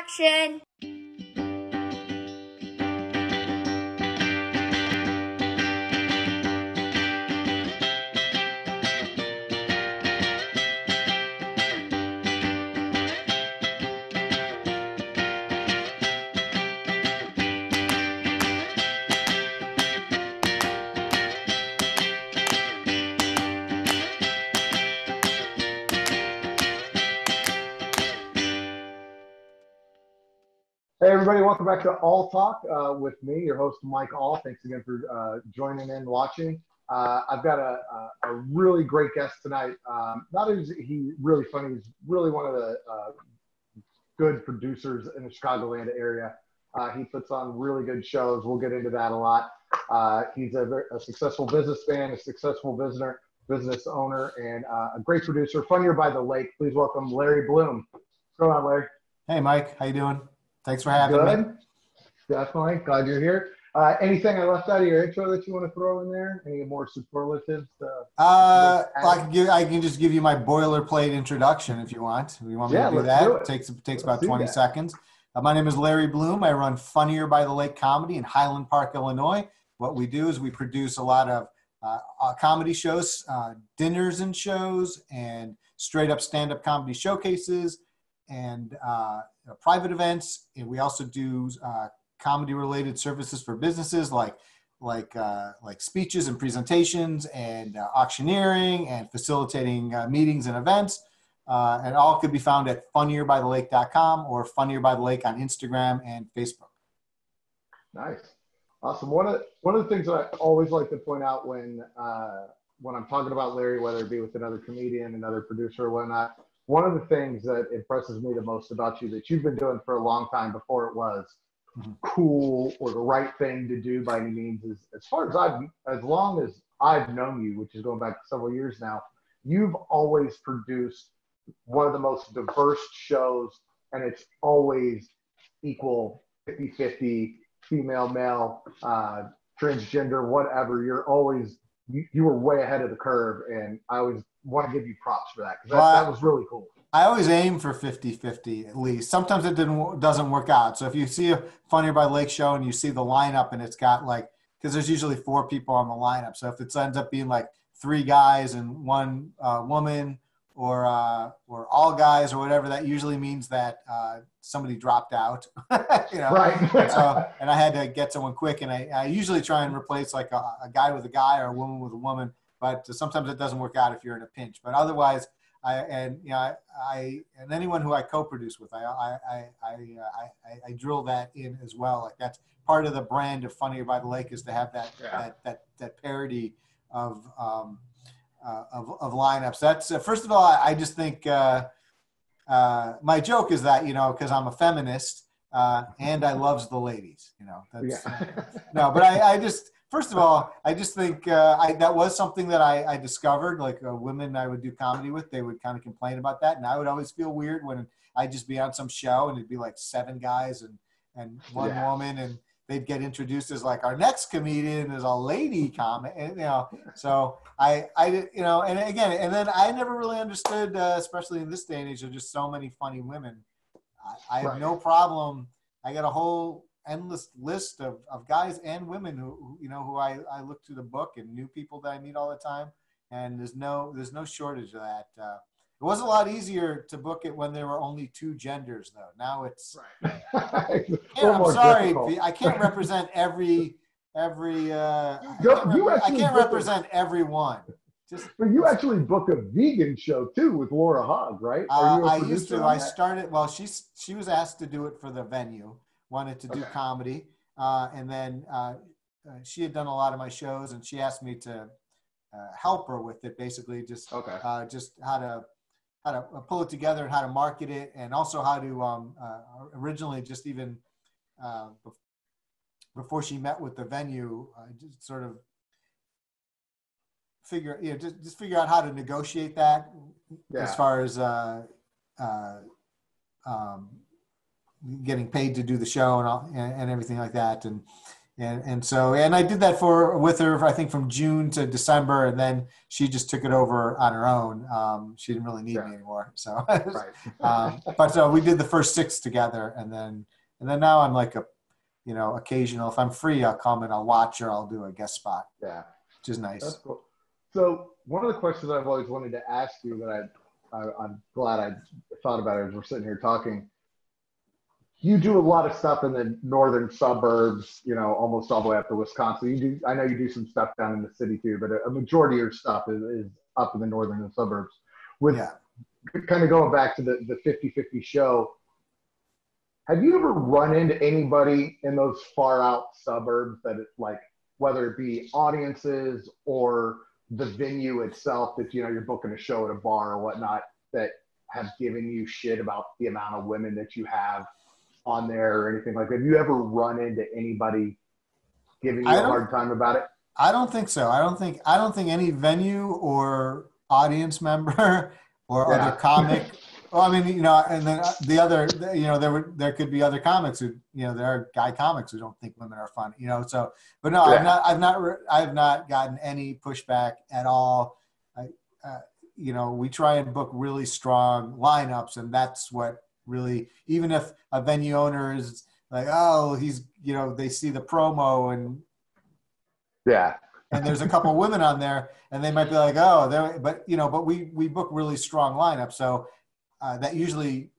Action! Hey, everybody, welcome back to All Talk uh, with me, your host, Mike All. Thanks again for uh, joining in, watching. Uh, I've got a, a, a, really great guest tonight. Um, not only is he really funny, he's really one of the uh, good producers in the Chicagoland area. Uh, he puts on really good shows. We'll get into that a lot. Uh, he's a, a, successful businessman, a successful visitor, business owner, and a great producer. Funnier by the Lake. Please welcome Larry Bloom. What's going on, Larry? Hey, Mike. How you doing? Thanks for having Good. me. Definitely. Glad you're here. Uh, anything I left out of your intro that you want to throw in there? Any more superlatives? To, uh, I can give. I can just give you my boilerplate introduction if you want. You want me yeah, to do that? Do it. takes takes let's about twenty seconds. Uh, my name is Larry Bloom. I run Funnier by the Lake Comedy in Highland Park, Illinois. What we do is we produce a lot of uh, uh comedy shows, uh, dinners and shows, and straight up stand up comedy showcases and uh, private events. And we also do uh, comedy related services for businesses like like uh, like speeches and presentations and uh, auctioneering and facilitating uh, meetings and events. Uh, and all could be found at funnierbythelake.com or funnier by the lake on Instagram and Facebook. Nice, awesome. One of one of the things that I always like to point out when when I'm talking about Larry, whether it be with another comedian, another producer, or whatnot, one of the things that impresses me the most about you that you've been doing for a long time before it was mm-hmm. cool or the right thing to do by any means is as far as I've as long as I've known you, which is going back several years now, you've always produced one of the most diverse shows and it's always equal 50-50 female male uh, transgender whatever you're always you, you were way ahead of the curve and i always want to give you props for that because that, well, that was really cool. I always aim for 50-50 at least. Sometimes it didn't doesn't work out. So if you see a Funnier by Lake show and you see the lineup and it's got like because there's usually four people on the lineup. So if it ends up being like three guys and one uh, woman or uh, or all guys or whatever, that usually means that uh, somebody dropped out. you know? Right. so and I had to get someone quick, and I, I usually try and replace like a, a guy with a guy or a woman with a woman but sometimes it doesn't work out if you're in a pinch. But otherwise, I and you know I, I and anyone who I co-produce with, I I I I, I, I drill that in as well. Like that's part of the brand of Funnier by the Lake is to have that yeah. that that that parity of um, uh, of, of lineups. That's uh, first of all, I, I just think uh, uh, my joke is that you know because I'm a feminist uh, and I loves the ladies. You know, that's yeah. no, but I, I just first of all, I just think uh, I, that was something that I, I discovered. Like uh, women I would do comedy with, they would kind of complain about that, and I would always feel weird when I'd just be on some show and it'd be like seven guys and and one yeah. woman, and they'd get introduced as like our next comedian is a lady comic, and, you know. So I I you know, and again, and then I never really understood, uh, especially in this day and age, there's just so many funny women. I, I have right. no problem. I got a whole endless list of, of guys and women who, who, you know who I, I look through the book and new people that I meet all the time and there's no there's no shortage of that uh, it was a lot easier to book it when there were only two genders though now it's right. I'm sorry difficult. I can't represent every every uh, you, I, can't, I can't represent everyone just, but you actually book a vegan show too with Laura Hogg, right? Uh, I used to. I started. Well, she's she was asked to do it for the venue, wanted to do okay. comedy. Uh, and then uh, uh, she had done a lot of my shows, and she asked me to uh, help her with it, basically, just okay. Uh, just how to how to pull it together and how to market it, and also how to um, uh, originally just even before she met with the venue, just sort of figure you know just, just figure out how to negotiate that yeah. as far as uh, uh, um, getting paid to do the show and all, and, and everything like that. And and and so and I did that for with her I think from June to December, and then she just took it over on her own. Um, she didn't really need yeah. me anymore, so. right. um, but uh, we did the first six together, and then and then now I'm like a, you know, occasional. If I'm free, I'll come and I'll watch or I'll do a guest spot. Yeah, which is nice. That's cool. So one of the questions I've always wanted to ask you that I, I I'm glad I thought about it as we're sitting here talking you do a lot of stuff in the northern suburbs, you know, almost all the way up to Wisconsin. You do, I know you do some stuff down in the city too, but a, a majority of your stuff is, is up in the northern suburbs. With yeah. kind of going back to the, the 50 50 show, have you ever run into anybody in those far out suburbs that it's like, whether it be audiences or the venue itself that, you know, you're booking a show at a bar or whatnot that have given you shit about the amount of women that you have on there or anything like that? Have you ever run into anybody giving you a hard time about it? I don't think so. I don't think I don't think any venue or audience member or yeah. other comic. well, I mean, you know, and then the other, you know, there were there could be other comics who, you know, there are guy comics who don't think women are fun, you know. So, but no, yeah. I've not, I've not, I've not gotten any pushback at all. I, uh, you know, we try and book really strong lineups, and that's what really even if a venue owner is like oh he's you know they see the promo and yeah. and there's a couple women on there and they might be like oh there but you know but we we book really strong lineup so uh, that usually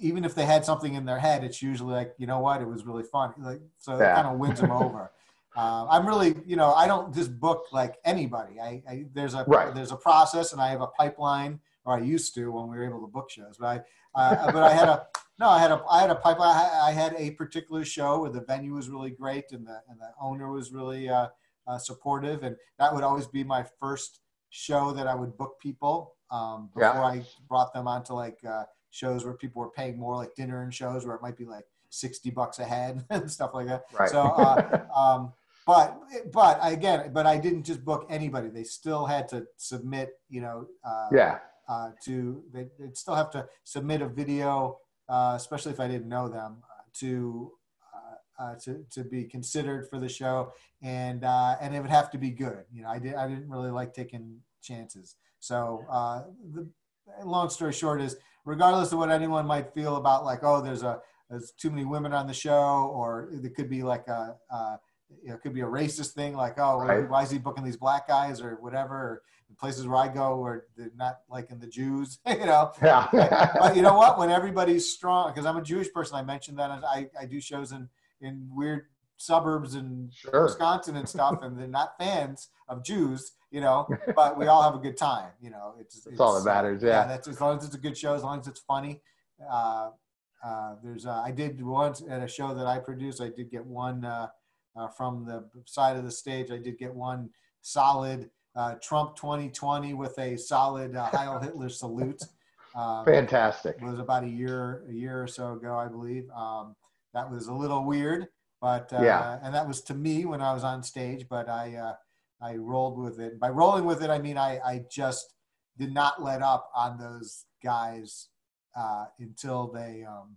even if they had something in their head it's usually like you know what? It was really fun. Like so yeah. it kind of wins them over. Uh, i'm really you know i don't just book like anybody. I, I there's a right. there's a process and i have a pipeline or i used to when we were able to book shows but i uh, but I had a no, I had a I had a pipeline. I had a particular show where the venue was really great and the and the owner was really uh, uh, supportive, and that would always be my first show that I would book people um, before yeah. I brought them onto like uh, shows where people were paying more, like dinner and shows where it might be like sixty bucks a head and stuff like that. Right. So. Uh, um, but but again, but I didn't just book anybody. They still had to submit, you know, uh, yeah, uh, to they, would still have to submit a video, uh, especially if I didn't know them, uh, to, uh, uh, to to be considered for the show, and and it would have to be good. You know, I did I didn't really like taking chances. So the long story short is, regardless of what anyone might feel about like, oh, there's a there's too many women on the show, or it could be like a, you know, it could be a racist thing, like, oh, right. why is he booking these black guys or whatever? Or places where I go where they're not liking the Jews, you know. Yeah. but you know what? When everybody's strong, because I'm a Jewish person, I mentioned that I, I do shows in, in weird suburbs in sure. Wisconsin and stuff, and they're not fans of Jews, you know, but we all have a good time, you know. It's, it's, all that matters, yeah. yeah. That's as long as it's a good show, as long as it's funny. Uh, uh, there's, uh, I did once at a show that I produced, I did get one uh, uh, from the side of the stage. I did get one solid uh, Trump 2020 with a solid uh, Heil Hitler salute. Um, Fantastic. It was about a year, a year or so ago, I believe. Um, that was a little weird, but uh, yeah. and that was to me when I was on stage. But I uh, I rolled with it. By rolling with it, I mean I I just did not let up on those guys uh, until they. Um,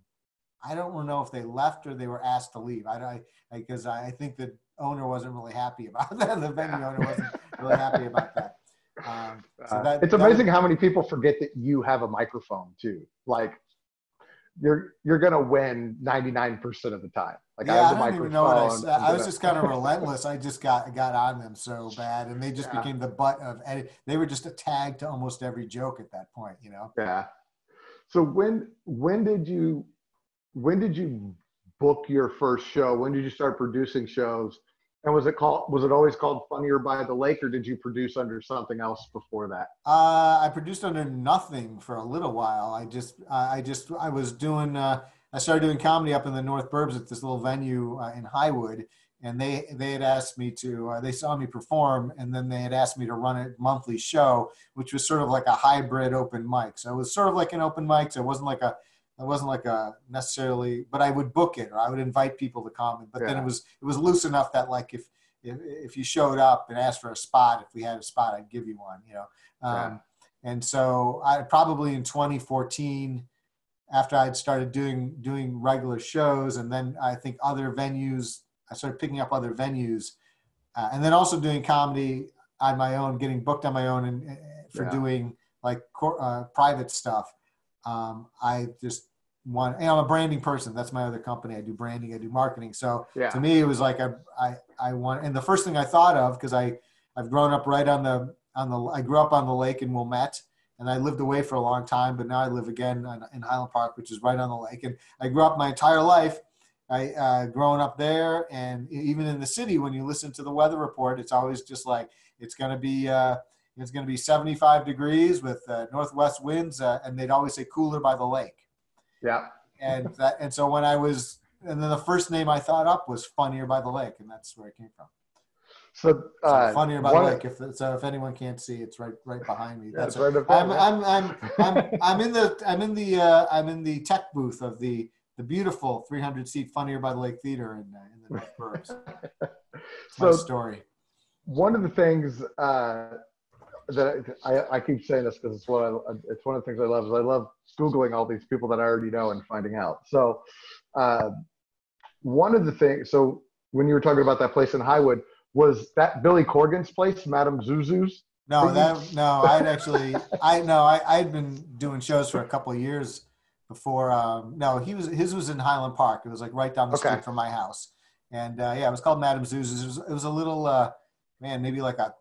I don't know if they left or they were asked to leave. I because I, I, I think the owner wasn't really happy about that. The venue owner wasn't really happy about that. Um, so uh, that, it's amazing how many people forget that you have a microphone too. Like you're you're gonna win 99% of the time. Like yeah, I, I don't even know what I said. I was just kind of relentless. I just got got on them so bad, and they just yeah. became the butt of. Edit. They were just a tag to almost every joke at that point. You know. Yeah. So when when did you when did you book your first show? When did you start producing shows? And was it called? Was it always called Funnier by the Lake, or did you produce under something else before that? Uh, I produced under nothing for a little while. I just, I just, I was doing. Uh, I started doing comedy up in the North Burbs at this little venue uh, in Highwood, and they they had asked me to. Uh, they saw me perform, and then they had asked me to run a monthly show, which was sort of like a hybrid open mic. So it was sort of like an open mic. So it wasn't like a it wasn't like a necessarily, but I would book it or I would invite people to come. But yeah. then it was it was loose enough that like if, if if you showed up and asked for a spot, if we had a spot, I'd give you one. You know. Um, yeah. And so I probably in 2014, after I'd started doing doing regular shows, and then I think other venues I started picking up other venues, uh, and then also doing comedy on my own, getting booked on my own, and uh, for Yeah. doing like uh, private stuff. Um, I just want. And I'm a branding person. That's my other company. I do branding. I do marketing. So Yeah. to me, it was like I I I want. And the first thing I thought of because I I've grown up right on the on the. I grew up on the lake in Wilmette. And I lived away for a long time, but now I live again in, in Highland Park, which is right on the lake. And I grew up my entire life I uh, growing up there, and even in the city, when you listen to the weather report, it's always just like it's going to be uh, it's going to be 75 degrees with uh, northwest winds, uh, and they'd always say cooler by the lake. Yeah. And that, and so when I was, and then the first name I thought up was Funnier by the Lake, and that's where it came from. So, So uh, Funnier by the Lake. If so, if anyone can't see, it's right right behind me. That's right up I'm. I'm, I'm, I'm, I'm in the I'm in the uh, I'm in the tech booth of the the beautiful 300 seat Funnier by the Lake Theater in, uh, in the North Burbs. It's my so story. one of the things uh, that I, I keep saying this because it's what I, it's one of the things I love is I love googling all these people that I already know and finding out. So uh, one of the things, so when you were talking about that place in Highwood, was that Billy Corgan's place, Madame Zuzu's? No, that no, I'd actually I no, I I'd been doing shows for a couple of years before. Um, no, he was his was in Highland Park. It was like right down the Okay. street from my house, and uh, yeah, it was called Madame Zuzu's. It was, it was a little uh, man, maybe like a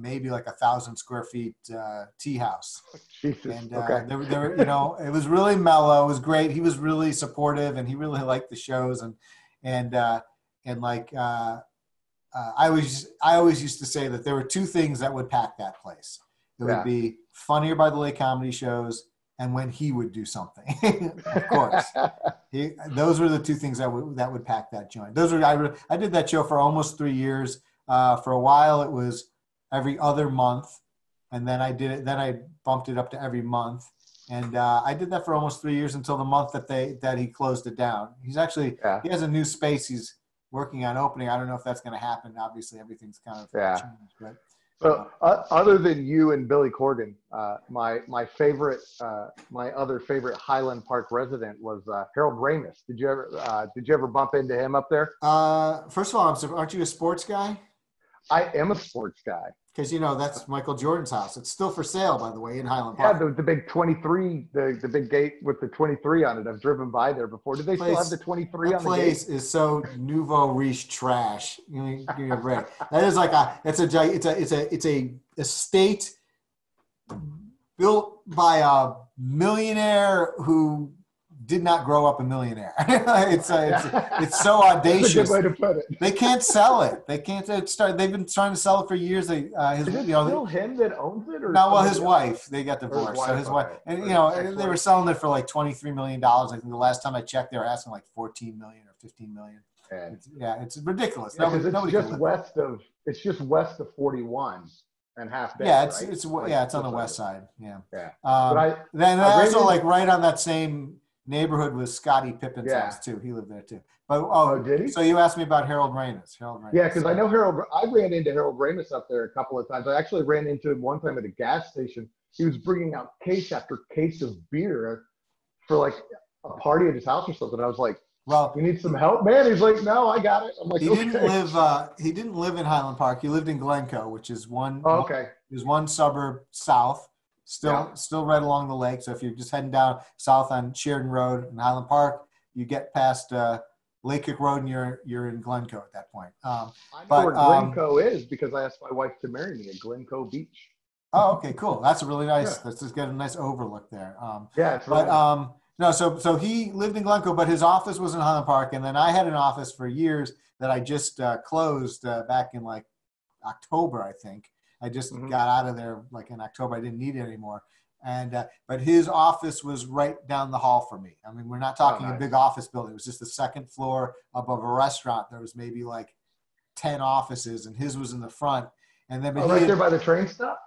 maybe like a thousand square feet uh, tea house. Jesus. and uh, okay. there, there, were- you know, it was really mellow. It was great. He was really supportive, and he really liked the shows, and and uh, and like uh, uh, I was, I always used to say that there were two things that would pack that place. It would be funnier by the lake comedy shows, and when he would do something. of course, he, those were the two things that would that would pack that joint. Those were I, I did that show for almost three years. Uh, for a while, it was every other month, and then I did it. Then I bumped it up to every month, and uh, I did that for almost three years until the month that they that he closed it down. He's actually Yeah. he has a new space he's working on opening. I don't know if that's going to happen. Obviously, everything's kind of Yeah. changed, but So, uh, other than you and Billy Corgan, uh, my my favorite, uh, my other favorite Highland Park resident was uh, Harold Ramis. Did you ever uh, did you ever bump into him up there? uh, first of all, I'm aren't you a sports guy? I am a sports guy. Because you know that's Michael Jordan's house. It's still for sale, by the way, in Highland Yeah, Park. the, the big 23, the, the big gate with the 23 on it. I've driven by there before. Did they still Place- have the 23 that on the place gate? is so nouveau riche trash. Give me a break. That is like a it's a it's a it's a it's a estate built by a millionaire who did not grow up a millionaire. it's, a, it's it's so That's a audacious. way to put it. They can't sell it. They can't uh, start. They've been trying to sell it for years. They uh, his Is it you know still him that owns it? Or no, well, his wife. They got his divorced. so his wife, and you know, his they were selling it for like twenty three million dollars. I think the last time I checked, they were asking like fourteen million or fifteen million. Yeah. It's, yeah, it's ridiculous. Yeah, nobody, it's just west of it's just west of 41 and half. Yeah, it's right? it's Like, yeah, it's on the west side. Yeah. Yeah. Um, But I then I also like right on that same neighborhood was Scottie Pippen's Yeah. house too. He lived there too. But oh, oh, did he? so you asked me about Harold Ramis. Harold Ramis. Yeah, because I know Harold. I ran into Harold Ramis up there a couple of times. I actually ran into him one time at a gas station. He was bringing out case after case of beer for like a party at his house or something. I was like, Well, "You need some help, man?" He's like, "No, I got it." I'm like, he okay. didn't live. Uh, he didn't live in Highland Park. He lived in Glencoe, which is one. Oh, okay. is one suburb south, still Yeah. still right along the lake. So if you're just heading down south on Sheridan Road in Highland Park, you get past uh, Lake Cook Road and you're you're in Glencoe at that point. Um, I know But, where um, Glencoe is because I asked my wife to marry me at Glencoe Beach. oh, okay, cool. That's a really nice. Yeah. Let's just get a nice overlook there. Um, Yeah, it's but right. um, no, so so he lived in Glencoe, but his office was in Highland Park, and then I had an office for years that I just uh, closed uh, back in like October, I think. I just Mhm. got out of there like in October. I didn't need it anymore. And uh, but his office was right down the hall for me. I mean, we're not talking Oh, a big office building. It was just the second floor above a restaurant. There was maybe like ten offices, and his was in the front. And then oh, right had- there by the train stop.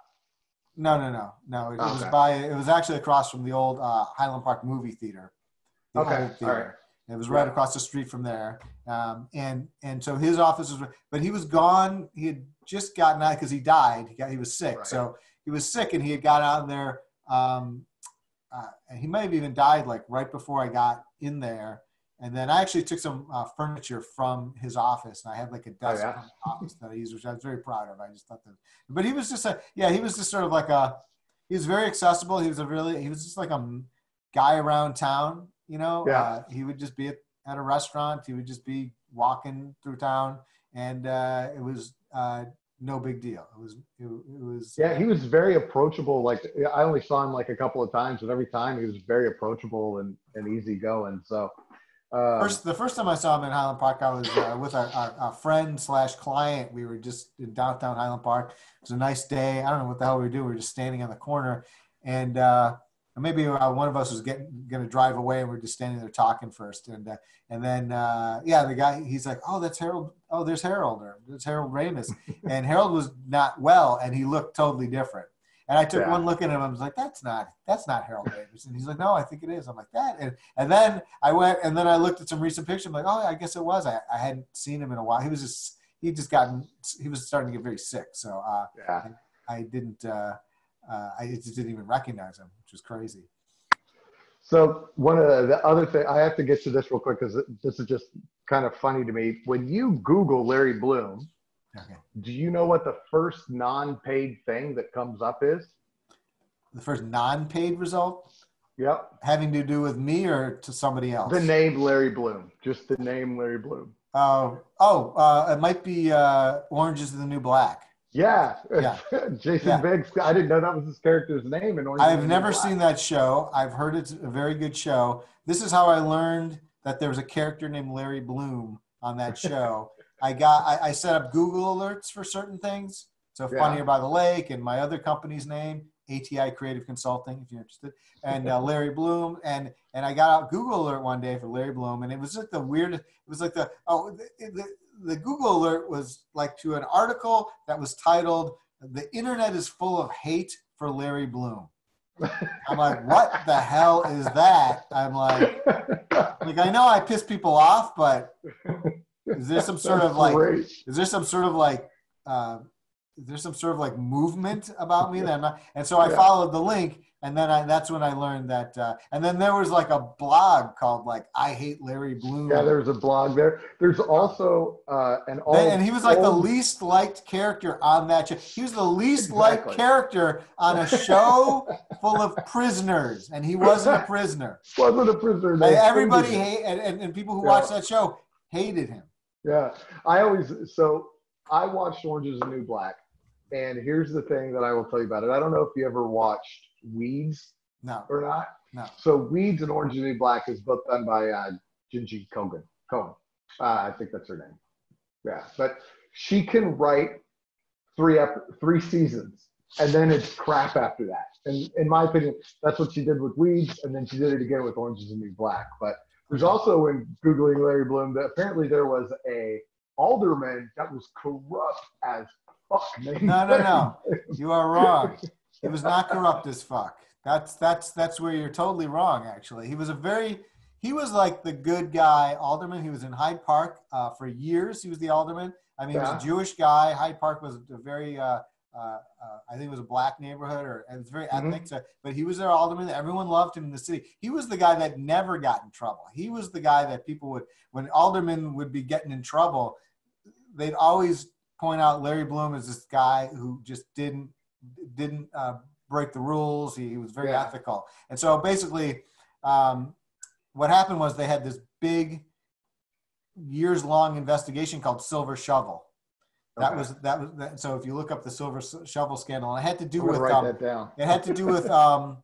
no, no, no, no. It, it was by. It was actually across from the old uh, Highland Park movie theater. The Okay, old all theater. It was right across the street from there, um, and and so his office was. But he was gone. He had just gotten out because he died. He got he was sick, Right. so he was sick, and he had got out there. Um, uh, and he might have even died like right before I got in there. and then I actually took some uh, furniture from his office, and I had like a desk yeah? from his office that I used, which I was very proud of. I just thought that, but he was just a yeah, he was just sort of like a he was very accessible. He was a really he was just like a guy around town, you know. Yeah. Uh, he would just be at, at a restaurant. He would just be walking through town, and uh, it was uh, no big deal. It was it, it was Yeah, he was very approachable. Like I only saw him like a couple of times, but every time he was very approachable and, and easygoing. So um, First, the first time I saw him in Highland Park, I was uh, with our, our, our friend slash client. We were just in downtown Highland Park. It was a nice day. I don't know what the hell we were doing. We were just standing on the corner, and uh, maybe uh, one of us was getting going to drive away, and we are just standing there talking first. And uh, and then uh, yeah, the guy he's like, "Oh, that's Harold. Oh, there's Harold. Or there's Harold Ramis." and Harold was not well, and he looked totally different. And I took Yeah. one look at him. I was like, "That's not. That's not Harold Ramis." And he's like, "No, I think it is." I'm like, "That." And, and then I went, and then I looked at some recent pictures. I'm like, "Oh, I guess it was." I, I hadn't seen him in a while. He was just he just gotten he was starting to get very sick. So uh, yeah. I didn't. Uh, uh, I just didn't even recognize him, was crazy. So one of the, the other thing I have to get to this real quick because this is just kind of funny to me. When you Google Larry Bloom, Okay. do you know what the first non-paid thing that comes up is? The first non-paid result Yep, having to do with me or to somebody else. the name Larry Bloom, just the name Larry Bloom. Oh, oh, uh, it might be uh, Orange is the New Black. Yeah, Yeah. Jason Yeah. Biggs. I didn't know that was his character's name. In Orange is the I've never seen that show. I've heard it's a very good show. This is how I learned that there was a character named Larry Bloom on that show. I got I, I set up Google alerts for certain things. So Yeah. funnier by the lake and my other company's name, ATI Creative Consulting, if you're interested, and uh, Larry Bloom, and and I got out Google alert one day for Larry Bloom, and it was just the weirdest. It was like the oh the, the, the Google alert was like to an article that was titled "The Internet is full of hate for Larry Bloom." I'm like, what the hell is that? I'm like, like I know I piss people off, but is there some sort of like great. is there some sort of like uh, is there some sort of like movement about me that I'm and so I Yeah. followed the link and then I that's when I learned that uh, and then there was like a blog called like I hate Larry Bloom Yeah, there's a blog there. There's also uh, an all. And he was like the least liked character on that show. He was the least Exactly. liked character on a show full of prisoners, and he wasn't a prisoner. wasn't a prisoner. Everybody hate and, and, and people who Yeah. watched that show hated him. Yeah, I always so I watched Orange Is the New Black, and here's the thing that I will tell you about it. I don't know if you ever watched Weeds No, or not. No. So Weeds and Orange Is the New Black is both done by uh, Jenji Kogan. Cohen. Uh, I think that's her name. Yeah, but she can write three ep- three seasons, and then it's crap after that. And in my opinion, that's what she did with Weeds, and then she did it again with Orange Is the New Black. But there's also in googling Larry Bloom that apparently there was a alderman that was corrupt as fuck. no, no, no. You are wrong. He was not corrupt as fuck. That's that's that's where you're totally wrong. Actually, he was a very he was like the good guy alderman. He was in Hyde Park uh, for years. He was the alderman. I mean, he was a Jewish guy. Hyde Park was a very uh, uh, uh, I think it was a black neighborhood, or it was very Mhm. ethnic. So, but he was their alderman. Everyone loved him in the city. He was the guy that never got in trouble. He was the guy that people would, when aldermen would be getting in trouble, they'd always point out Larry Bloom as this guy who just didn't didn't uh, break the rules. He, he was very Yeah. ethical. And so basically, um, what happened was they had this big, years long investigation called Silver Shovel. That Okay. was that was that, so. If you look up the Silver Shovel scandal, and it had to do with write um, that down. it had to do with um,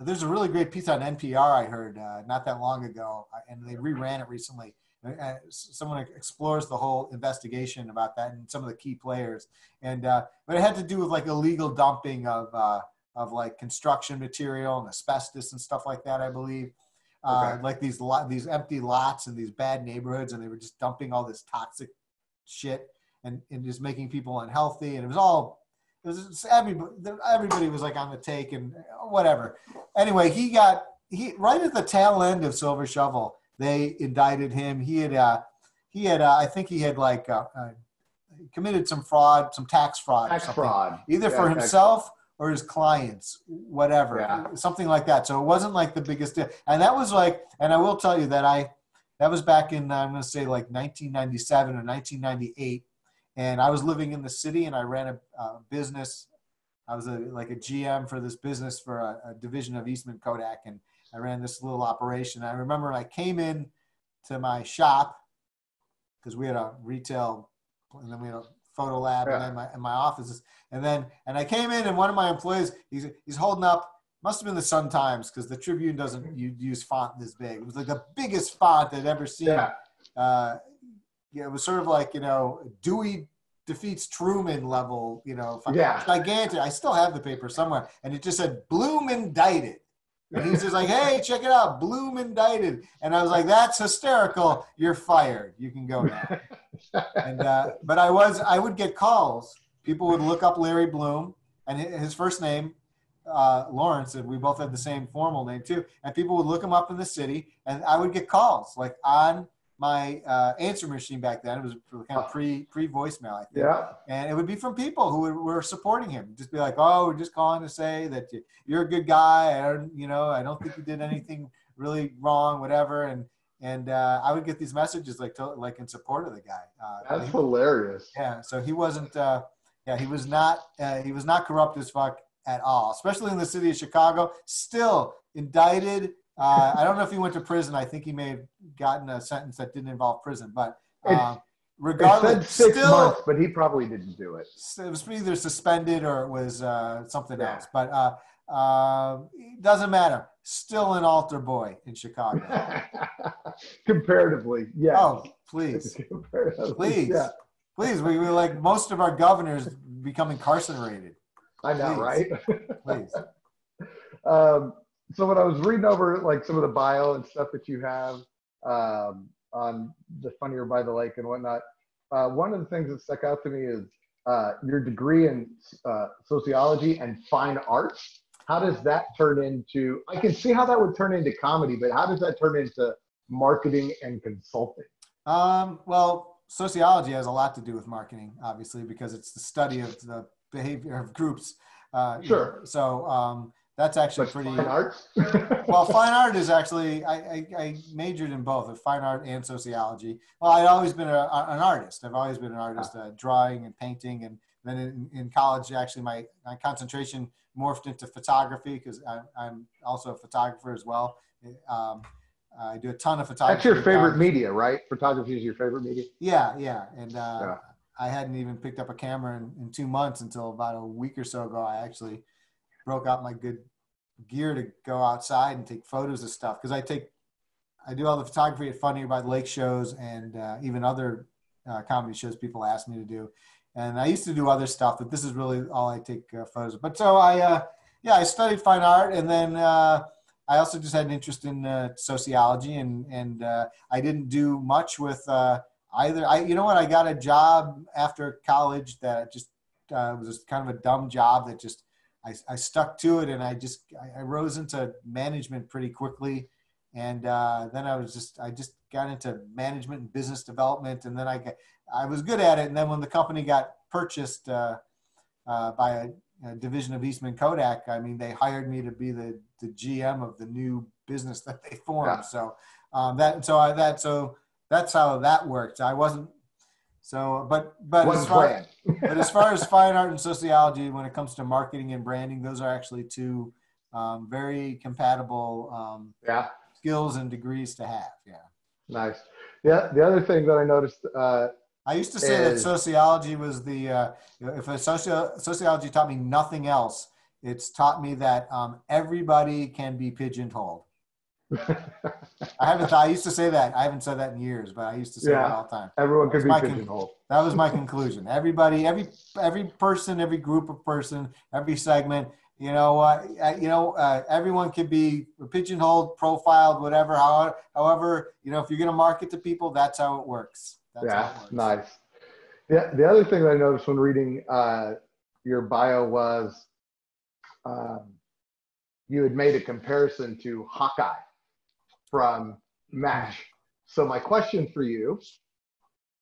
there's a really great piece on NPR I heard uh, not that long ago, uh, and they reran it recently. Uh, uh, someone explores the whole investigation about that and some of the key players, and uh, but it had to do with like illegal dumping of uh, of like construction material and asbestos and stuff like that. I believe. Uh, Okay. Like these lot, these empty lots and these bad neighborhoods, and they were just dumping all this toxic shit and, and just making people unhealthy. And it was all it was everybody, everybody was like on the take and whatever. Anyway, he got he right at the tail end of Silver Shovel. They indicted him. He had uh, he had uh, I think he had like uh, uh, committed some fraud, some tax fraud, Tax fraud. either Yeah, for himself or his clients, whatever, Yeah. something like that. So it wasn't like the biggest deal. And that was like, and I will tell you that I that was back in I'm going to say like 1997 or 1998, and I was living in the city and I ran a, a business. I was a, like a GM for this business for a, a, division of Eastman Kodak, and I ran this little operation. I remember I came in to my shop because we had a retail, and then we had a photo lab, yeah. and then my and my offices, and then and I came in, and one of my employees he's he's holding up. Must have been the Sun Times because the Tribune doesn't use font this big. It was like the biggest font I'd ever seen. Yeah. Uh, yeah, it was sort of like you know Dewey defeats Truman level, you know, yeah. gigantic. I still have the paper somewhere, and it just said Bloom indicted. And he's just like, hey, check it out, Bloom indicted. And I was like, that's hysterical. You're fired. You can go now. and uh, but I was, I would get calls. People would look up Larry Bloom and his first name, uh, Lawrence, and we both had the same formal name too. And people would look him up in the city, and I would get calls like on my uh, answer machine back then. It was kind of pre pre voicemail, I think. Yeah. And it would be from people who were supporting him. Just be like, "Oh, we're just calling to say that you're a good guy. I don't, you know, I don't think you did anything really wrong, whatever." And and uh, I would get these messages like to, like in support of the guy. Uh, That's he, hilarious. Yeah. So he wasn't. Uh, yeah, he was not. Uh, he was not corrupt as fuck at all, especially in the city of Chicago. Still indicted uh, I don't know if he went to prison. I think he may have gotten a sentence that didn't involve prison, but uh, regardless, six still, months, but he probably didn't do it. It was either suspended or it was uh, something yeah. else. But uh, uh, it doesn't matter. Still an altar boy in Chicago. Comparatively, yeah. Oh, please, please, yeah. please. We were like most of our governors become incarcerated. I know, please. right? please. Um, so when I was reading over like some of the bio and stuff that you have um, on the Funnier by the Lake and whatnot, uh, one of the things that stuck out to me is uh, your degree in uh, sociology and fine arts. How does that turn into? I can see how that would turn into comedy, but how does that turn into marketing and consulting? Um, well, sociology has a lot to do with marketing, obviously, because it's the study of the behavior of groups. Uh, sure. Know, so um, that's actually pretty. Fine art. well, fine art is actually I, I, I, majored in both, fine art and sociology. Well, I've always been a, an artist. I've always been an artist, uh, drawing and painting, and then in, in college, actually, my, my concentration morphed into photography because I'm also a photographer as well. Um, I do a ton of photography. That's your favorite media, right? Photography is your favorite media. Yeah, yeah, and uh, yeah. I hadn't even picked up a camera in, in two months until about a week or so ago. I actually broke out my good gear to go outside and take photos of stuff because I take I do all the photography at Funnier by the Lake shows and uh, even other uh, comedy shows people ask me to do. And I used to do other stuff, but this is really all I take uh, photos of. But so I, uh, yeah, I studied fine art, and then uh, I also just had an interest in uh, sociology, and and I didn't do much with either. I, you know what, I got a job after college that just was kind of a dumb job that just I, I stuck to it and I just I, rose into management pretty quickly. And uh, then I was just I just got into management and business development and then I got, I was good at it. And then when the company got purchased uh, uh, by a, a, division of Eastman Kodak I mean they hired me to be the, the GM of the new business that they formed. Yeah. so um, that so I that so that's how that worked. I wasn't so, but but as far but as far as fine art and sociology, when it comes to marketing and branding, those are actually two um, very compatible um, yeah. skills and degrees to have. Yeah. Nice. Yeah. The other thing that I noticed. Uh, I used to say is, that sociology was the uh, if a socio- sociology taught me nothing else, it's taught me that um, everybody can be pigeonholed. I haven't. I used to say that. I haven't said that in years, but I used to say yeah, that all the time. Everyone could be pigeonholed. Con- that was my conclusion. Everybody, every every person, every group of person, every segment. You know what? Uh, you know, uh, everyone could be pigeonholed, profiled, whatever. However, however, you know, if you're going to market to people, that's how it works. That's yeah, it works. nice. Yeah. The other thing that I noticed when reading uh, your bio was um, you had made a comparison to Hawkeye from MASH. So my question for you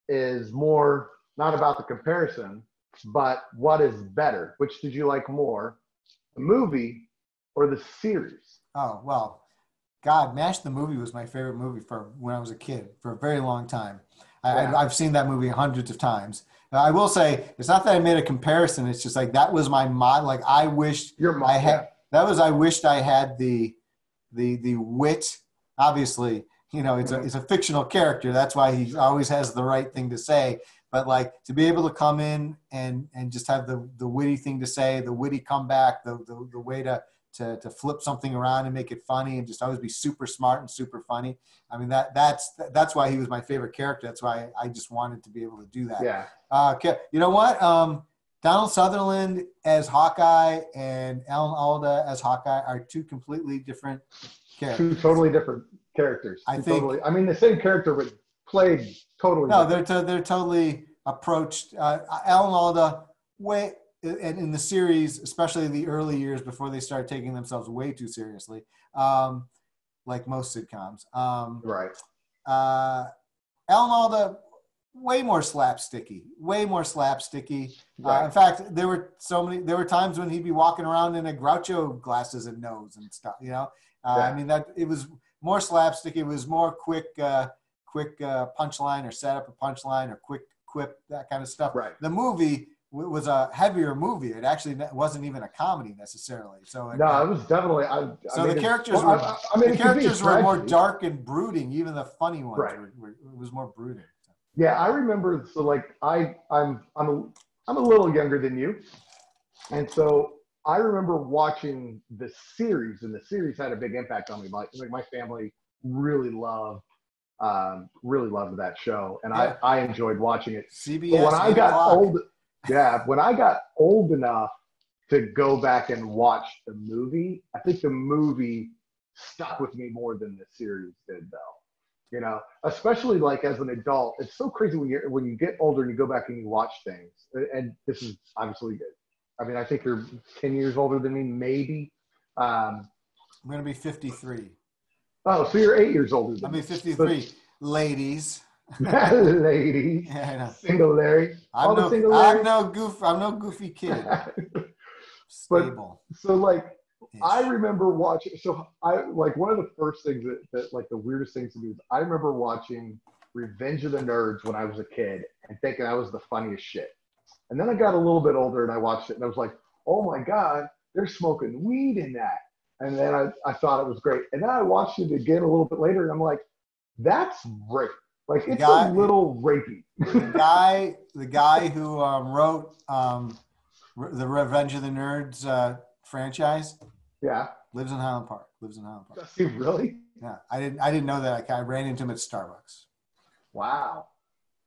is more not about the comparison, but what is better? Which did you like more, the movie or the series? Oh well, God, Mash the movie was my favorite movie for when I was a kid for a very long time. I, Yeah. I've seen that movie hundreds of times. Uh, I will say it's not that I made a comparison. It's just like that was my mod. Like I wished Your mom. I had that was I wished I had the the the wit. Obviously, you know, it's a it's a fictional character. That's why he always has the right thing to say. But like to be able to come in and and just have the the witty thing to say, the witty comeback, the the, the way to to to flip something around and make it funny, and just always be super smart and super funny. I mean that that's that's why he was my favorite character. That's why I just wanted to be able to do that. Yeah. Uh, okay. You know what? Um, Donald Sutherland as Hawkeye and Alan Alda as Hawkeye are two completely different characters. Two totally different characters. I Two think- totally. I mean, the same character, but played totally. No, different. they're to, they're totally approached. Uh, Alan Alda way and in the series, especially the early years before they started taking themselves way too seriously, um, like most sitcoms. Um, right. uh, Alan Alda way more slapsticky, way more slapsticky. Uh, in fact, there were so many. There were times when he'd be walking around in a Groucho glasses and nose and stuff. You know, uh, I mean that it was more slapstick. It was more quick, uh, quick uh, punchline or set up a punchline or quick quip that kind of stuff. Right. The movie w- was a heavier movie. It actually wasn't even a comedy necessarily. So it, No, it was definitely. I, I So mean, the characters well, were- I, I- mean, the it could be a characters were more dark and brooding. Even the funny ones Right. were, were it was more brooding. Yeah, I remember. So like, I I'm I'm a, I'm a little younger than you, and so I remember watching the series, and the series had a big impact on me. Like, like my family really loved, um, really loved that show, and Yeah. I I enjoyed watching it. CBS. But when I got old, yeah, when I got old enough to go back and watch the movie, I think the movie stuck with me more than the series did, though. You know, especially like as an adult, it's so crazy when you when you get older and you go back and you watch things. And this is obviously good. I mean, I think you're ten years older than me, maybe. Um, I'm going to be 53. oh, so you're eight years older I'll than be me, 53. Ladies. lady, Yeah, single Larry. I'm no, single I'm no goof. I'm no goofy kid. But- Stable. so like I remember watching. So I like one of the first things that, that like the weirdest things to me is I remember watching Revenge of the Nerds when I was a kid and thinking that was the funniest shit. And then I got a little bit older and I watched it and I was like, oh my god, they're smoking weed in that. And then I, I thought it was great. And then I watched it again a little bit later and I'm like, that's rape. Like it's Guy- a little rapey. the guy, the guy who um, wrote um, the Revenge of the Nerds uh, franchise yeah. lives in Highland Park. Lives in Highland Park. Does he really? Yeah, I didn't. I didn't know that. I, I ran into him at Starbucks, Wow.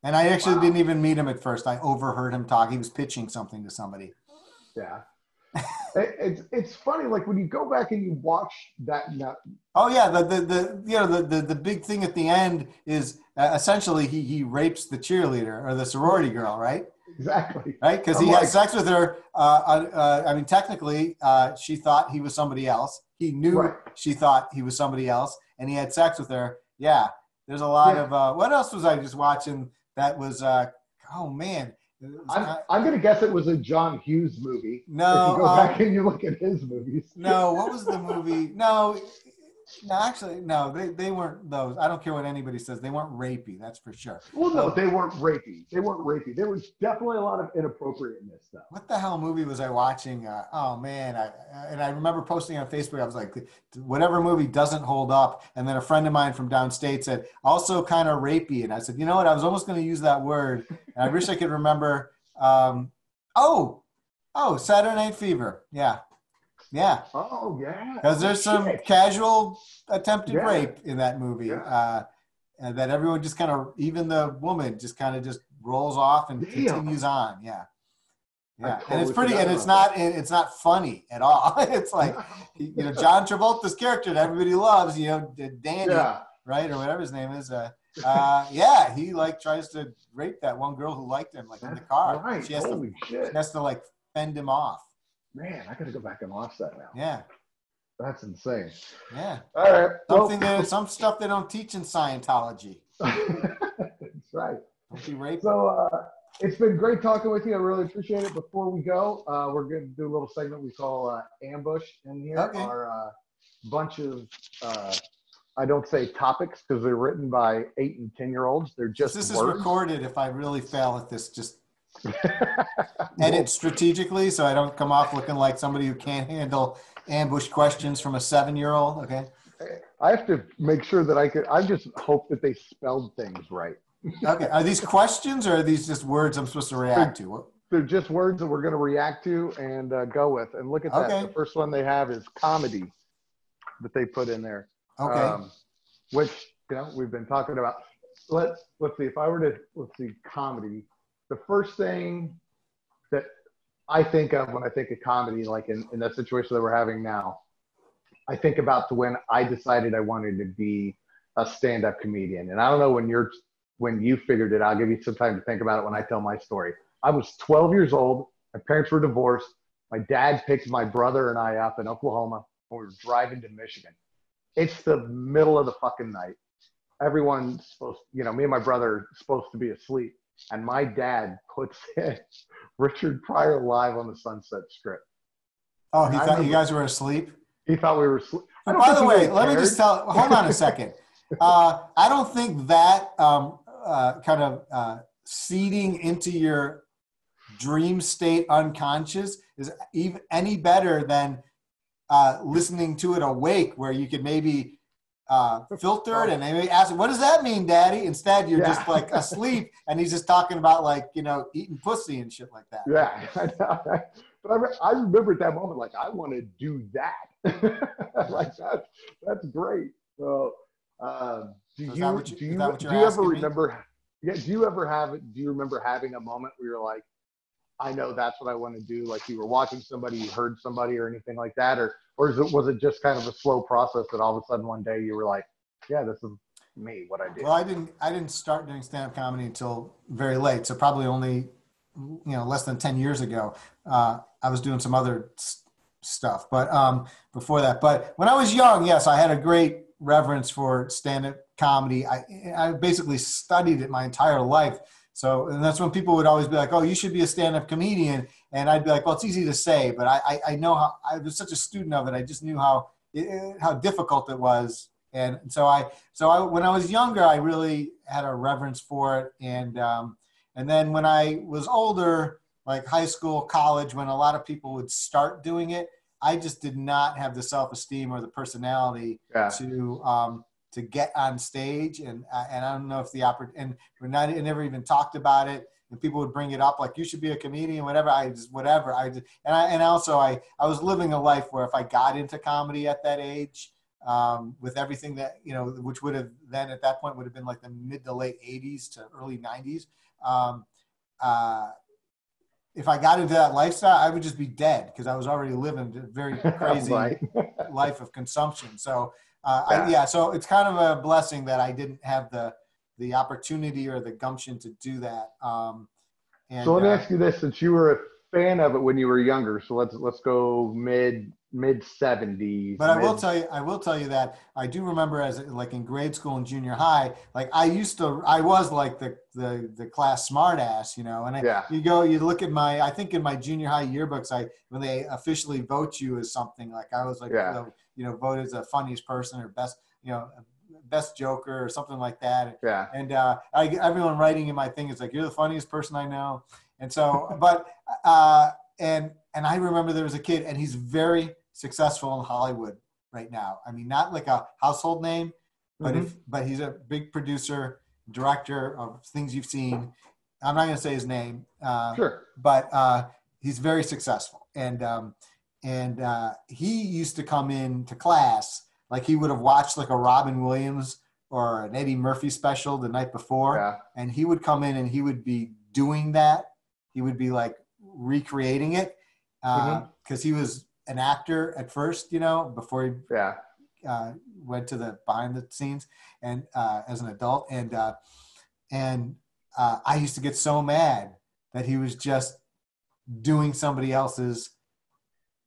and I actually Wow. didn't even meet him at first. I overheard him talk. He was pitching something to somebody. Yeah. it, it's it's funny, like when you go back and you watch that Oh yeah, the the, the you know the, the the big thing at the end is uh, essentially he he rapes the cheerleader or the sorority girl, right? Exactly. Right, because he I'm had sex with her. Uh, uh, uh, I mean, technically, uh, she thought he was somebody else. He knew Right. she thought he was somebody else, and he had sex with her. Yeah, there's a lot Yeah. of. Uh, what else was I just watching? That was. Uh, oh man, I'm, I'm gonna guess it was a John Hughes movie. No, if you go um, back and you look at his movies. no. What was the movie? No, no. Actually, no. They they weren't those. I don't care what anybody says. They weren't rapey. That's for sure. Well, no, they weren't rapey. They weren't rapey. There was definitely a lot of inappropriateness, though. What the hell movie was I watching? Uh, oh man, I, and I remember posting on Facebook. I was like, whatever movie doesn't hold up. And then a friend of mine from downstate said, also kind of rapey. And I said, you know what? I was almost going to use that word. And I wish I could remember. Um, oh, oh, Saturday Night Fever. Yeah, yeah. Oh yeah. Because there's some casual attempted Yeah. rape in that movie. Yeah. Uh, and that everyone just kind of, even the woman, just kind of just rolls off and Damn. continues on. Yeah, yeah, totally and it's pretty, and it's not, it's not funny at all. it's like you know John Travolta's character that everybody loves, you know, Danny, right, or whatever his name is. Uh, uh, yeah, he like tries to rape that one girl who liked him, like in the car. Right. She has to, shit. she has to like fend him off. Man, I gotta go back and watch that now. Yeah, That's insane. yeah. All right. Well, Something that some stuff they don't teach in Scientology. that's right. Don't be raped. So uh, it's been great talking with you. I really appreciate it. Before we go, uh, we're going to do a little segment we call uh, ambush in here. Okay. Our uh, bunch of uh, I don't say topics because they're written by eight and ten year olds. They're just this words. is recorded. If I really fail at this, just edit strategically so I don't come off looking like somebody who can't handle ambush questions from a seven year old. Okay. I have to make sure that I could. I just hope that they spelled things right. Okay. Are these questions or are these just words I'm supposed to react to? They're just words that we're going to react to and uh, go with. And look at that. Okay. The first one they have is comedy that they put in there. Okay. Um, which you know we've been talking about. Let's let's see. If I were to let's see comedy, the first thing that I think of when I think of comedy, like in, in that situation that we're having now, I think about the when I decided I wanted to be a stand-up comedian. And I don't know when you're when you figured it. I'll give you some time to think about it when I tell my story. I was 12 years old. My parents were divorced. My dad picked my brother and I up in Oklahoma. And we were driving to Michigan. It's the middle of the fucking night. Everyone's supposed, you know, me and my brother supposed to be asleep. And my dad puts in Richard Pryor live on the Sunset Strip. oh, he I thought you guys were asleep? He thought we were asleep. And by the way, let me just tell. Hold on a second. Uh, I don't think that um, uh, kind of uh, seeding into your dream state unconscious is even any better than uh, listening to it awake, where you could maybe uh, filter it and maybe ask, "What does that mean, Daddy?" Instead, you're just like asleep, and he's just talking about like you know eating pussy and shit like that. Yeah, I but I, re- I remember at that moment, like I want to do that. like that's that's great. So, um, do you, you- do you do you're ever me? remember? Yeah, do you ever have? Do you remember having a moment where you're like, I know that's what I want to do. Like you were watching somebody, you heard somebody, or anything like that, or or it was it just kind of a slow process that all of a sudden one day you were like, yeah, this is me, what I do. Well, I didn't. I didn't start doing stand-up comedy until very late. So probably only, you know, less than ten years ago. Uh, I was doing some other stuff, but um, before that. But when I was young, yes, I had a great reverence for stand-up comedy. I I basically studied it my entire life. So, and that's when people would always be like, "Oh, you should be a stand-up comedian," and I'd be like, "Well, it's easy to say, but I I, I know how I was such a student of it. I just knew how it, how difficult it was." And so I, so I, when I was younger, I really had a reverence for it. And, um, and then when I was older, like high school, college, when a lot of people would start doing it, I just did not have the self-esteem or the personality yeah. to, um, to get on stage. And, uh, and I don't know if the oppor- and we're not, I never even talked about it. And people would bring it up like you should be a comedian, whatever. I just whatever. I just, and I and also I I was living a life where if I got into comedy at that age, um, with everything that you know, which would have then at that point would have been like the mid to late '80s to early '90s. Um, uh, if I got into that lifestyle, I would just be dead because I was already living a very crazy Right. life of consumption. So uh, Yeah. I, yeah, so it's kind of a blessing that I didn't have the the opportunity or the gumption to do that. Um, and so let me uh, ask you this: since you were a fan of it when you were younger, so let's let's go mid mid seventies. But I will tell you, I will tell you that I do remember as like in grade school and junior high, like I used to, I was like the the the class smartass, you know. And I, Yeah. you go, you look at my, I think in my junior high yearbooks, I when they officially vote you as something, like I was like, Yeah. the, you know, voted as the funniest person or best, you know, best joker or something like that. Yeah. and uh, I, everyone writing in my thing is like, "You're the funniest person I know," and so, but uh, and and I remember there was a kid, and he's very successful in Hollywood right now. I mean, not like a household name, but Mm-hmm. if but he's a big producer, director of things you've seen. I'm not going to say his name, uh, Sure. but uh, he's very successful, and um, and uh, he used to come in to class like he would have watched like a Robin Williams or an Eddie Murphy special the night before, Yeah. and he would come in and he would be doing that. He would be like recreating it because he was an actor at first, you know, before he Yeah. uh, went to the behind the scenes and uh, as an adult and uh, and uh, I used to get so mad that he was just doing somebody else's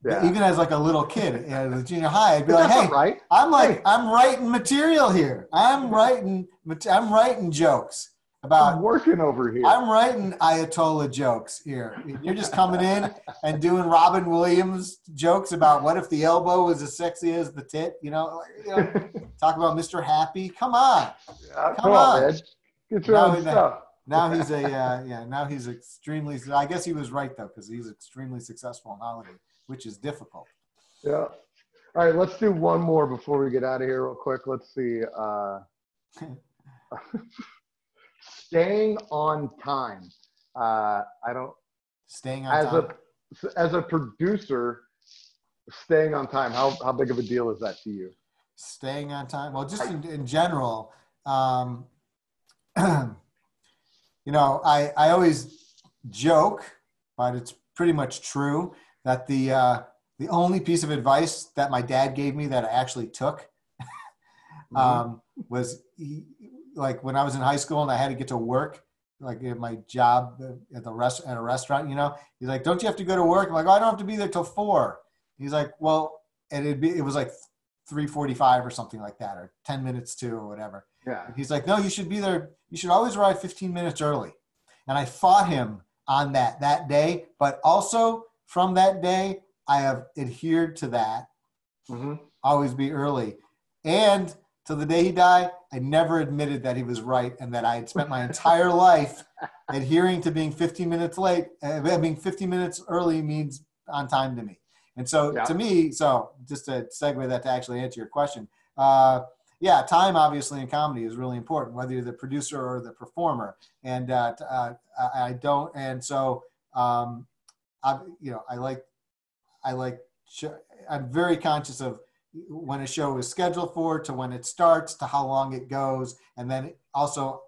Yeah. even as like a little kid at the junior high I'd be like hey right. I'm like Hey. I'm writing material here I'm writing I'm writing jokes about I'm working over here. I'm writing Ayatollah jokes here. You're just coming in and doing Robin Williams jokes about what if the elbow was as sexy as the tit? You know, you know talk about Mr. Happy. Come on. Yeah, come, on, man. Get your No, own stuff. Now he's a uh, yeah. Now he's extremely. I guess he was right though because he's extremely successful in Hollywood, which is difficult. Yeah. All right, let's do one more before we get out of here real quick. Let's see. Uh, staying on time. Uh, I don't Staying on as time. a as a producer, staying on time. How how big of a deal is that to you? staying on time well just in, in general um, you know I, I always joke but it's pretty much true that the uh, the only piece of advice that my dad gave me that i actually took um, was he, like when i was in high school and i had to get to work like at my job at the rest at a restaurant you know he's like don't you have to go to work? I'm like oh, i don't have to be there till four. He's like well and it'd be it was like 345 or something like that or 10 minutes to or whatever. Yeah. he's like no you should be there you should always arrive 15 minutes early. And i fought him on that that day but also from that day i have adhered to that. Hmm always be early. And to the day he died i never admitted that he was right and that i had spent my entire life adhering to being 15 minutes late. Uh, being 15 minutes early means on time to me. And so Yeah. to me so just to segue that to actually answer your question uh, yeah time obviously in comedy is really important whether you're the producer or the performer. And uh, t- uh, I- i don't and so um, I, you know i like i like i'm very conscious of when a show is scheduled for to when it starts to how long it goes and then also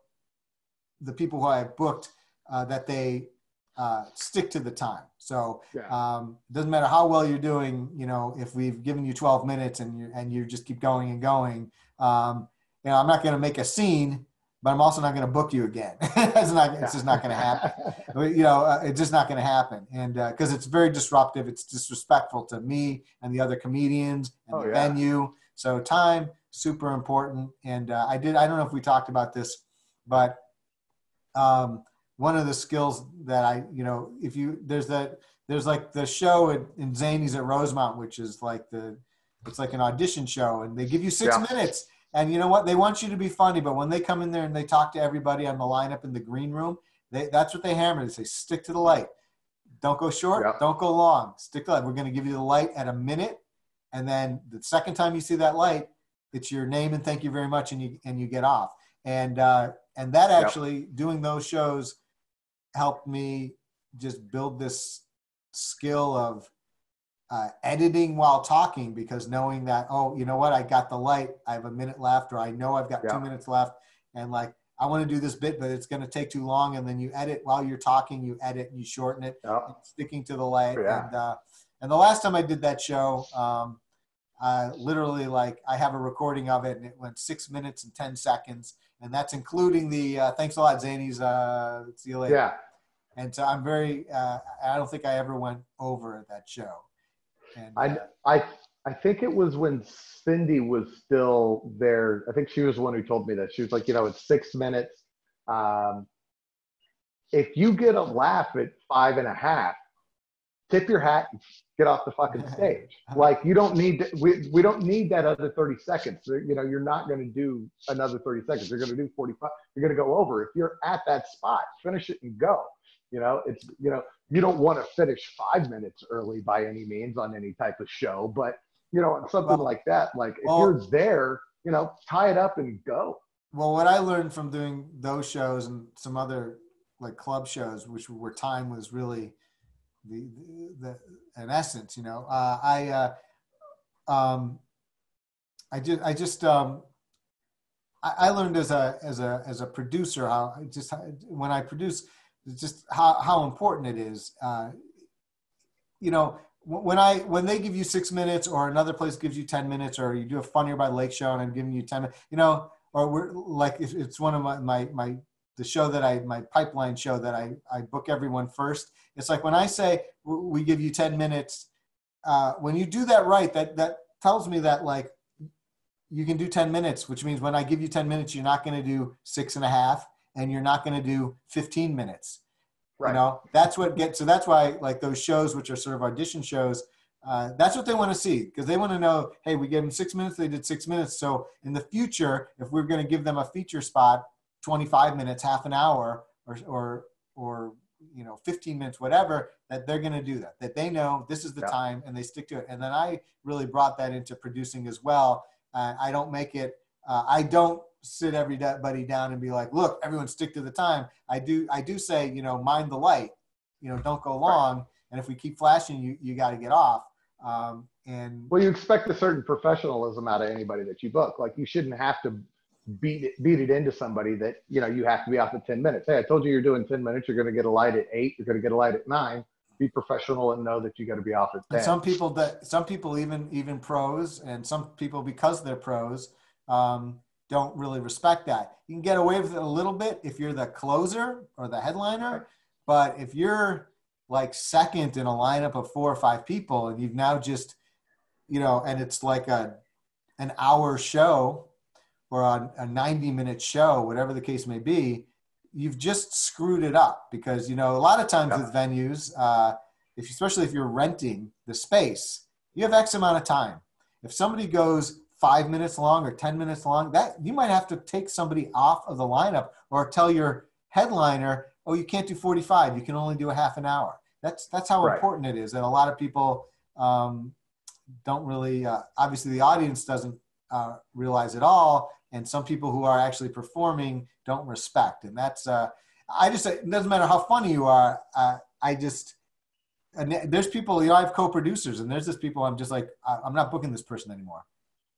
the people who i booked uh, that they uh, stick to the time so Yeah. um, doesn't matter how well you're doing you know if we've given you 12 minutes and you and you just keep going and going um, you know i'm not going to make a scene but i'm also not going to book you again it's not it's just not going to happen you know, uh, it's just not going to happen. And because it's very disruptive, it's disrespectful to me and the other comedians and Oh, the yeah. venue. So time super important. And uh, I did. I don't know if we talked about this, but um, one of the skills that I, you know, if you there's that there's like the show in, in Zanies at Rosemont, which is like the it's like an audition show, and they give you six Yeah. minutes. And you know what? They want you to be funny, but when they come in there and they talk to everybody on the lineup in the green room, they, that's what they hammer. They say, stick to the light. Don't go short. Yeah. Don't go long. Stick to the light. We're going to give you the light at a minute. And then the second time you see that light, it's your name and thank you very much. And you, and you get off. And, uh, and that actually doing those shows helped me just build this skill of uh, editing while talking because knowing that oh you know what i got the light i have a minute left or i know i've got Yeah. two minutes left and like i want to do this bit but it's going to take too long and then you edit while you're talking you edit and you shorten it Yeah. sticking to the light Yeah. and uh, and the last time i did that show um, uh, literally like i have a recording of it and it went six minutes and 10 seconds and that's including the uh, thanks a lot zanies uh, see you later Yeah. and so i'm very uh, i don't think i ever went over at that show and I, uh, I, I think it was when Cindy was still there. I think she was the one who told me that. She was like, you know, it's six minutes. Um, if you get a laugh at five and a half, tip your hat and get off the fucking stage. Like you don't need to, we, we don't need that other 30 seconds. You know, you're not going to do another 30 seconds. You're going to do 45. You're going to go over. If you're at that spot, finish it and go. You know, it's, you know, you don't want to finish five minutes early by any means on any type of show, but you know, on something like that, like if well- you're there, you know, tie it up and go. well what i learned from doing those shows and some other like club shows which where time was really the, the, the an essence you know uh, i uh, um i just i just um I, I learned as a as a as a producer how I just when i produce just how, how important it is uh, you know when i when they give you six minutes or another place gives you 10 minutes or you do a funnier by lake show and i'm giving you 10 you know or we're like it's one of my my, my the show that i my pipeline show that i i book everyone first. It's like when i say we give you 10 minutes uh, when you do that right that that tells me that like you can do 10 minutes which means when i give you 10 minutes you're not going to do six and a half and you're not going to do 15 minutes. Right. You know, that's what gets, so that's why like those shows, which are sort of audition shows, uh, that's what they want to see because they want to know, hey, we gave them six minutes, they did six minutes. So in the future, if we're going to give them a feature spot, 25 minutes, half an hour, or, or, or you know 15 minutes whatever that they're going to do that that they know this is the yeah. time and they stick to it and then i really brought that into producing as well uh, i don't make it uh, i don't sit everybody down and be like look everyone stick to the time. I do i do say you know mind the light you know don't go long. Right. and if we keep flashing you you got to get off. Um, and well you expect a certain professionalism out of anybody that you book. Like you shouldn't have to beat it, beat it into somebody that you know you have to be off at 10 minutes. Hey i told you you're doing 10 minutes. You're going to get a light at 8 you're going to get a light at 9 be professional and know that you got to be off at 10 and some people that some people even even pros and some people because they're pros um, don't really respect that you can get away with it a little bit if you're the closer or the headliner but if you're like second in a lineup of four or five people and you've now just you know and it's like a an hour show or on a 90 minute show, whatever the case may be, you've just screwed it up because, you know, a lot of times yeah. with venues, uh, if, especially if you're renting the space, you have X amount of time. If somebody goes five minutes long or 10 minutes long, that you might have to take somebody off of the lineup or tell your headliner, oh, you can't do 45, you can only do a half an hour. That's, that's how right. important it is. And a lot of people um, don't really, uh, obviously the audience doesn't uh, realize it all and some people who are actually performing don't respect and that's uh, i just it doesn't matter how funny you are uh, i just and there's people you know i have co-producers and there's just people i'm just like i'm not booking this person anymore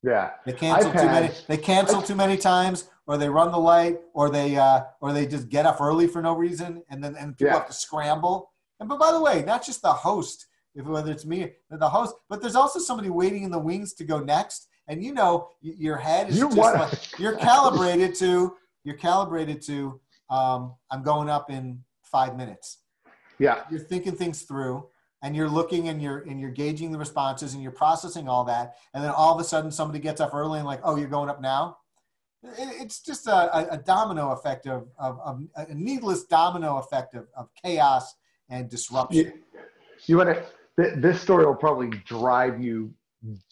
yeah. They cancel too many they cancel too many times or they run the light or they uh, or they just get up early for no reason and then and people yeah. have to scramble. And but by the way not just the host if whether it's me or the host but there's also somebody waiting in the wings to go next. And you know your head is you're just like, you're calibrated to you're calibrated to um, I'm going up in five minutes. Yeah, you're thinking things through, and you're looking and you're and you're gauging the responses and you're processing all that, and then all of a sudden somebody gets up early and like, oh, you're going up now. It's just a, a domino effect of, of, of, a needless domino effect of, of chaos and disruption. You, you want to? This story will probably drive you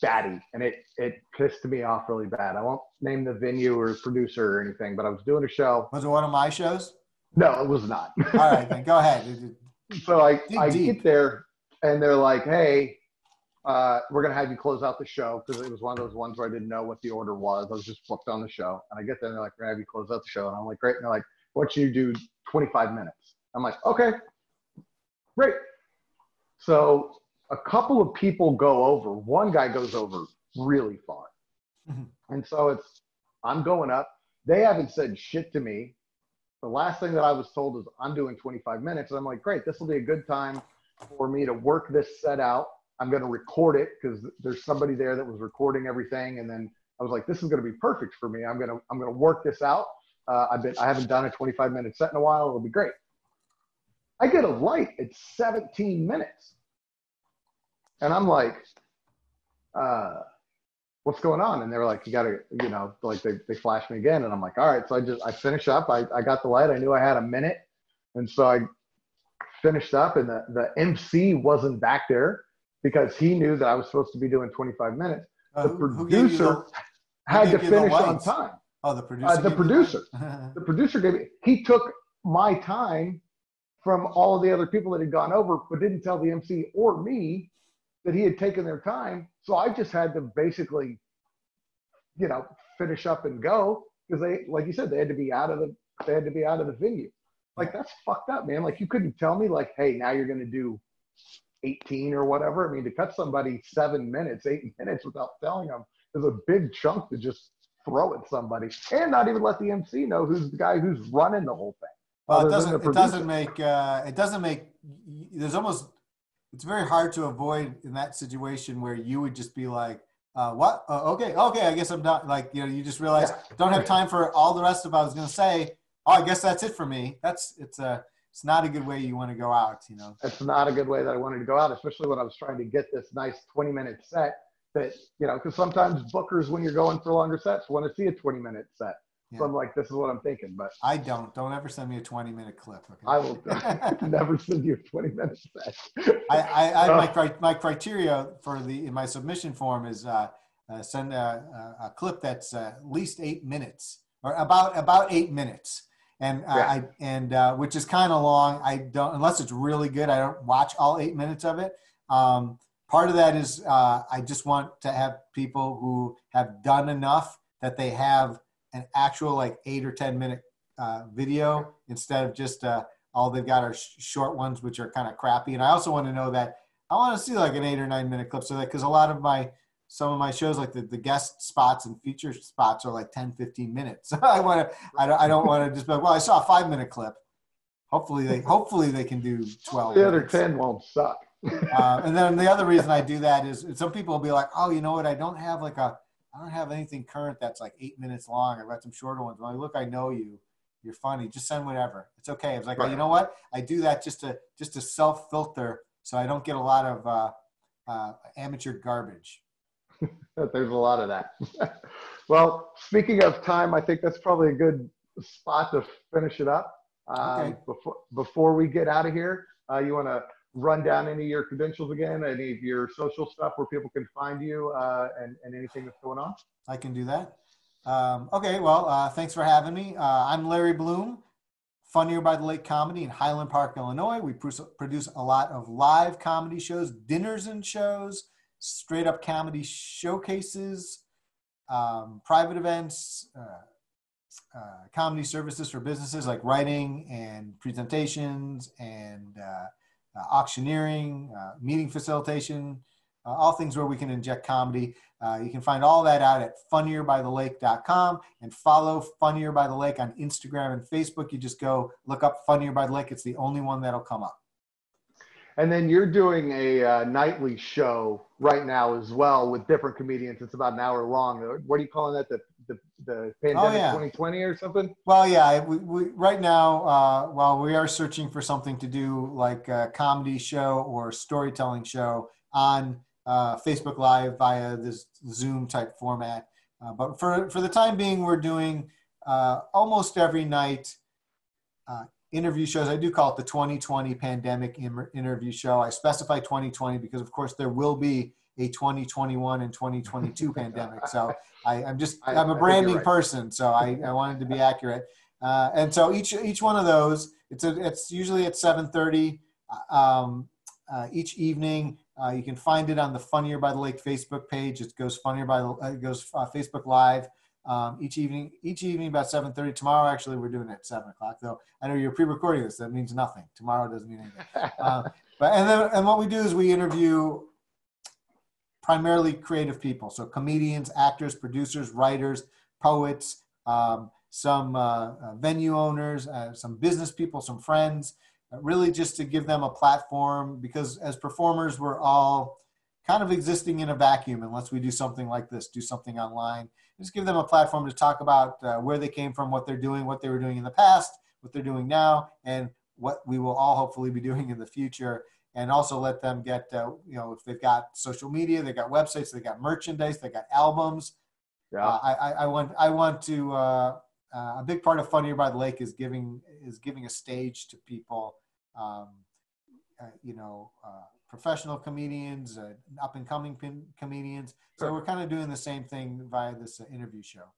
batty and it it pissed me off really bad. I won't name the venue or producer or anything, but I was doing a show. Was it one of my shows? No, it was not. All right, then go ahead. so I, I get there and they're like, hey, uh, we're gonna have you close out the show because it was one of those ones where I didn't know what the order was. I was just booked on the show, and I get there and they're like, we're gonna have you close out the show, and I'm like, great. And they're like, what you do 25 minutes? I'm like, okay, great. So a couple of people go over. One guy goes over really far. Mm-hmm. And so it's, I'm going up. They haven't said shit to me. The last thing that I was told is I'm doing 25 minutes. And I'm like, great, this will be a good time for me to work this set out. I'm going to record it because there's somebody there that was recording everything. And then I was like, this is going to be perfect for me. I'm going to, I'm going to work this out. Uh, I've been, I haven't done a 25 minute set in a while. It'll be great. I get a light at 17 minutes. And I'm like, uh, what's going on? And they were like, you gotta, you know, like they, they flashed me again. And I'm like, all right. So I just, I finish up. I, I got the light. I knew I had a minute. And so I finished up and the, the MC wasn't back there because he knew that I was supposed to be doing 25 minutes. Uh, the producer the, had to finish on time. Oh, the producer. Uh, the producer. the producer gave me, he took my time from all of the other people that had gone over, but didn't tell the MC or me that he had taken their time. So I just had to basically, you know, finish up and go because they, like you said, they had to be out of the, they had to be out of the venue. Like that's fucked up, man. Like you couldn't tell me like, hey, now you're going to do 18 or whatever. I mean, to cut somebody seven minutes, eight minutes without telling them is a big chunk to just throw at somebody and not even let the MC know who's the guy who's running the whole thing. Well, it doesn't. It doesn't make. Uh, it doesn't make. There's almost it's very hard to avoid in that situation where you would just be like, uh, what? Uh, okay, okay, I guess I'm not like, you know, you just realize don't have time for all the rest of what I was going to say. Oh, I guess that's it for me. That's, it's a, it's not a good way you want to go out, you know? It's not a good way that I wanted to go out, especially when I was trying to get this nice 20 minute set that, you know, because sometimes bookers, when you're going for longer sets, want to see a 20 minute set. So I'm like, this is what I'm thinking, but I don't. Don't ever send me a 20 minute clip. Okay? I will never send you a 20 minute set. I, I, I my, cri- my criteria for the in my submission form is uh, uh, send a, a, a, clip that's uh, at least eight minutes or about about eight minutes, and uh, yeah. I and uh, which is kind of long. I don't unless it's really good. I don't watch all eight minutes of it. Um, part of that is uh, I just want to have people who have done enough that they have an actual like eight or ten minute uh, video instead of just uh, all they've got are sh- short ones which are kind of crappy and i also want to know that i want to see like an eight or nine minute clip so that because a lot of my some of my shows like the, the guest spots and feature spots are like 10 15 minutes i want to I don't, I don't want to just be like well i saw a five minute clip hopefully they hopefully they can do 12 the other 10 won't suck uh, and then the other reason i do that is some people will be like oh you know what i don't have like a I don't have anything current that's like eight minutes long. I've got some shorter ones. When I look, I know you. You're funny. Just send whatever. It's okay. I was like, right. oh, you know what? I do that just to just to self filter so I don't get a lot of uh, uh, amateur garbage. There's a lot of that. well, speaking of time, I think that's probably a good spot to finish it up. Um, okay. Before before we get out of here, uh, you want to run down any of your credentials again, any of your social stuff where people can find you uh, and, and anything that's going on? I can do that. Um, okay, well, uh, thanks for having me. Uh, I'm Larry Bloom, Funnier by the Lake Comedy in Highland Park, Illinois. We produce a lot of live comedy shows, dinners and shows, straight up comedy showcases, um, private events, uh, uh, comedy services for businesses like writing and presentations and uh, uh, auctioneering, uh, meeting facilitation, uh, all things where we can inject comedy. you can find all that out at funnierbythelake.com and follow Funnier by the Lake on Instagram and Facebook. You just go look up Funnier by the Lake. It's the only one that'll come up. And then you're doing a uh, nightly show right now as well with different comedians. It's about an hour long. What are you calling that? The the, the pandemic oh, yeah. 2020 or something? Well, yeah. We, we right now, uh, well, we are searching for something to do like a comedy show or storytelling show on uh, Facebook Live via this Zoom type format. Uh, but for for the time being, we're doing uh, almost every night uh, interview shows. I do call it the 2020 pandemic interview show. I specify 2020 because, of course, there will be a 2021 and 2022 pandemic. So I, am just I, am a branding right. person, so I, I wanted to be accurate. Uh, and so each each one of those, it's a, it's usually at 7:30 um, uh, each evening. Uh, you can find it on the Funnier by the Lake Facebook page. It goes Funnier by the it goes uh, Facebook Live um, each evening. Each evening about 7:30. Tomorrow, actually, we're doing it at seven o'clock. Though I know you're pre-recording this, that means nothing. Tomorrow doesn't mean anything. Uh, but and then and what we do is we interview primarily creative people. So comedians, actors, producers, writers, poets, um, some uh, uh, venue owners, uh, some business people, some friends, uh, really just to give them a platform because as performers, we're all kind of existing in a vacuum unless we do something like this, do something online. Just give them a platform to talk about uh, where they came from, what they're doing, what they were doing in the past, what they're doing now, and what we will all hopefully be doing in the future. And also let them get uh, you know if they've got social media they've got websites they've got merchandise they've got albums. Yeah. Uh, I, I want i want to uh, uh, a big part of funnier by the lake is giving is giving a stage to people um, uh, you know uh, professional comedians up and coming comedians so we're kind of doing the same thing via this interview show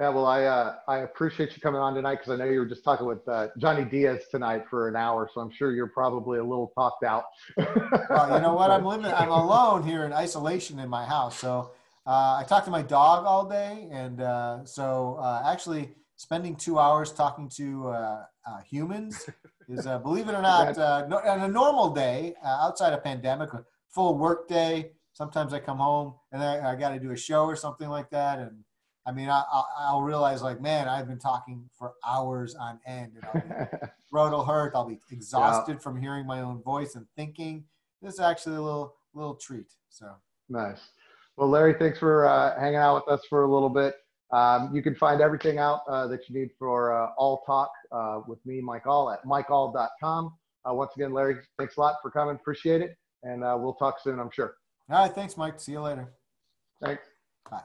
yeah, well, I uh, I appreciate you coming on tonight because I know you were just talking with uh, Johnny Diaz tonight for an hour, so I'm sure you're probably a little talked out. well, you know what? I'm living. I'm alone here in isolation in my house, so uh, I talk to my dog all day, and uh, so uh, actually spending two hours talking to uh, humans is, uh, believe it or not, uh, no, on a normal day uh, outside a pandemic, a full work day. Sometimes I come home and I, I got to do a show or something like that, and I mean, I, will realize like, man, I've been talking for hours on end, and throat will hurt. I'll be exhausted yeah. from hearing my own voice and thinking. This is actually a little little treat. So nice. Well, Larry, thanks for uh, hanging out with us for a little bit. Um, you can find everything out uh, that you need for uh, All Talk uh, with me, Mike All, at mikeall.com. Uh, once again, Larry, thanks a lot for coming. Appreciate it. And uh, we'll talk soon, I'm sure. All right. Thanks, Mike. See you later. Thanks. Bye.